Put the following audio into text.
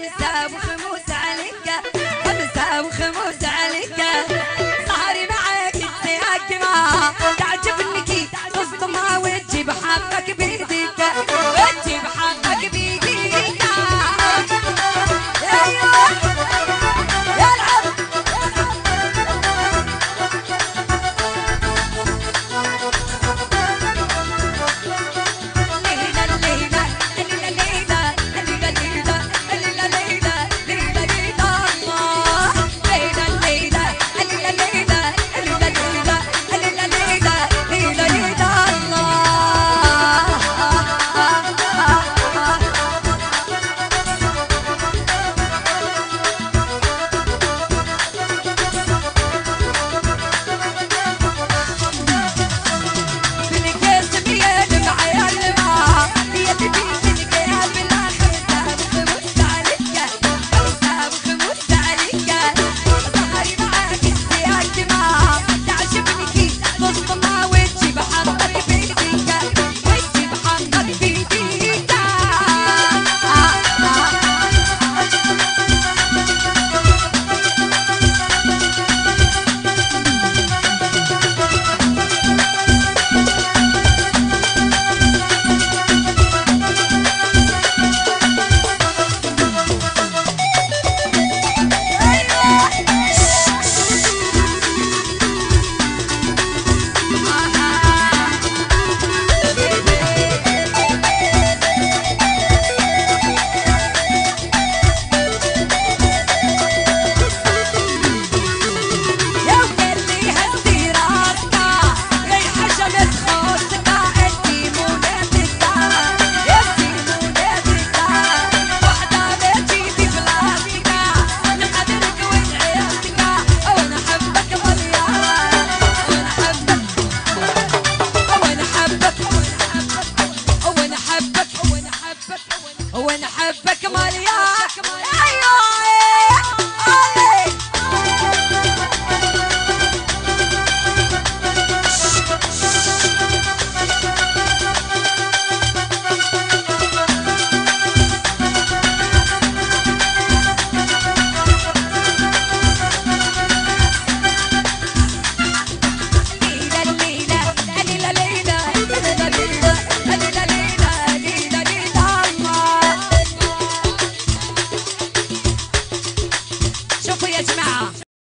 I Estamos ونحبك مليان أيوه. Catch my